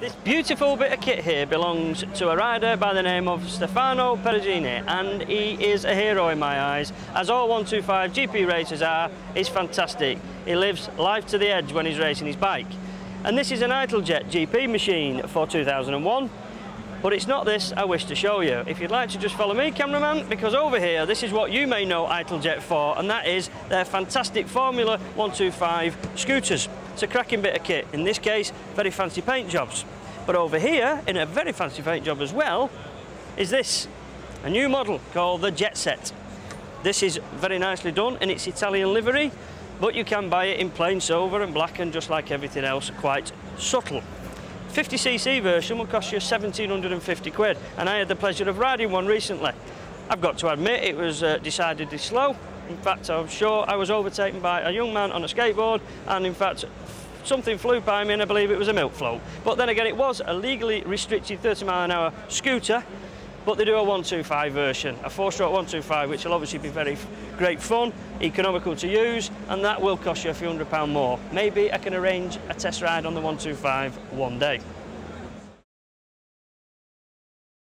This beautiful bit of kit here belongs to a rider by the name of Stefano Perugini and he is a hero in my eyes. As all 125 GP racers are, he's fantastic. He lives life to the edge when he's racing his bike. And this is an Italjet GP machine for 2001 but it's not this I wish to show you. If you'd like to just follow me, cameraman, because over here, this is what you may know Italjet for, and that is their fantastic Formula 125 scooters. It's a cracking bit of kit. In this case, very fancy paint jobs. But over here, in a very fancy paint job as well, is this, a new model called the Jet Set. This is very nicely done in its Italian livery, but you can buy it in plain silver and black and just like everything else, quite subtle. 50cc version will cost you 1750 quid and I had the pleasure of riding one recently. I've got to admit it was uh, decidedly slow. In fact, I'm sure I was overtaken by a young man on a skateboard and in fact something flew by me and I believe it was a milk float. But then again, it was a legally restricted 30 mile an hour scooter but they do a 125 version, a four-stroke 125, which will obviously be very great fun, economical to use, and that will cost you a few hundred pound more. Maybe I can arrange a test ride on the 125 one day.